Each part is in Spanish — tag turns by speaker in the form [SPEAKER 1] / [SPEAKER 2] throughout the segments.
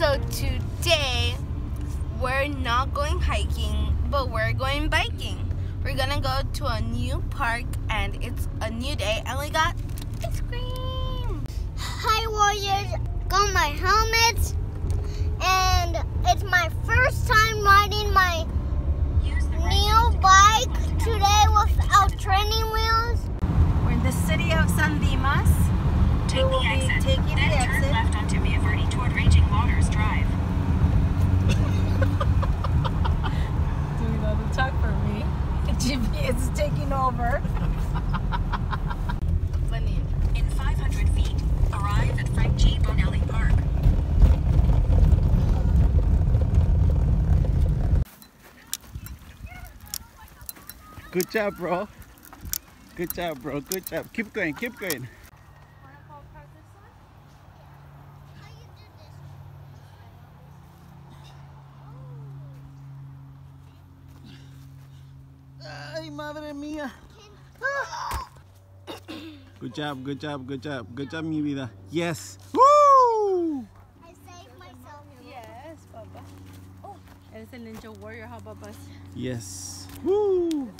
[SPEAKER 1] So today we're not going hiking, but we're going biking. We're gonna go to a new park and it's a new day and we got ice cream.
[SPEAKER 2] Hi Warriors, got my helmet and it's my
[SPEAKER 3] Good job, bro. Good job, bro. Good job. Keep going. Keep going. Ay, madre mía. Good job, good job, good job. Good job, mi vida. Yes. Woo!
[SPEAKER 2] I saved myself.
[SPEAKER 4] Yes, Papa. Oh, eres el Ninja Warrior, how papas?
[SPEAKER 3] Yes. Woo!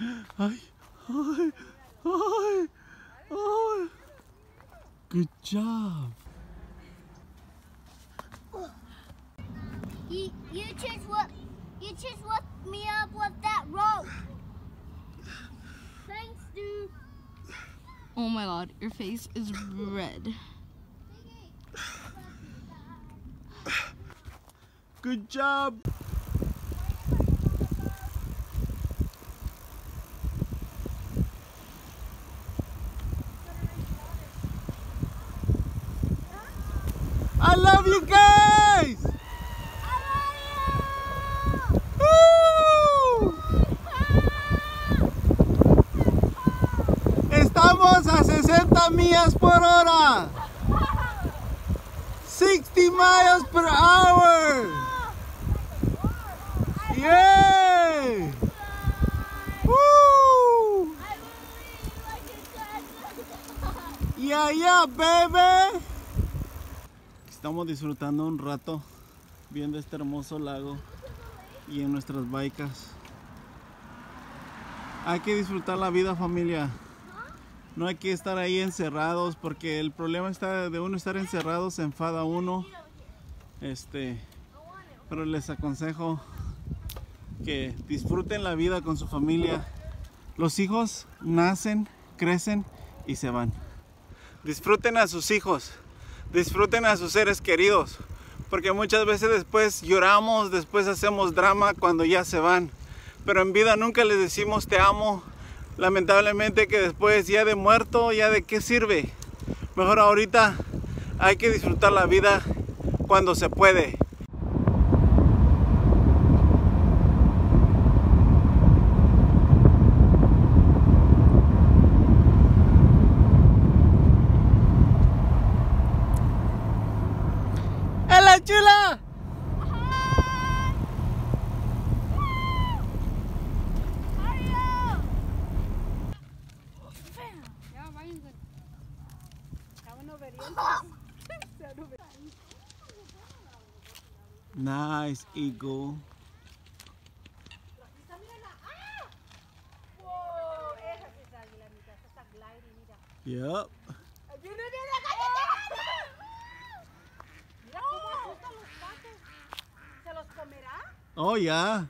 [SPEAKER 3] Ay, ay, ay, ay. Good job.
[SPEAKER 2] You, you just what you just whipped me up with that rope. Thanks, dude.
[SPEAKER 1] Oh my god, your face is red.
[SPEAKER 3] Good job. 60 millas por hora. 60 miles per hour. Yay! Woo! Yeah, yeah, baby. Estamos disfrutando un rato viendo este hermoso lago y en nuestras bikes. Hay que disfrutar la vida familia. No hay que estar ahí encerrados porque el problema está de uno estar encerrado, se enfada uno. Este, pero les aconsejo que disfruten la vida con su familia. Los hijos nacen, crecen y se van. Disfruten a sus hijos, disfruten a sus seres queridos, porque muchas veces después lloramos, después hacemos drama cuando ya se van. Pero en vida nunca les decimos te amo. Lamentablemente que después ya de muerto, ya de qué sirve. Mejor ahorita hay que disfrutar la vida cuando se puede. ¡Hola, chula! Nice eagle. Yep. Oh, yeah.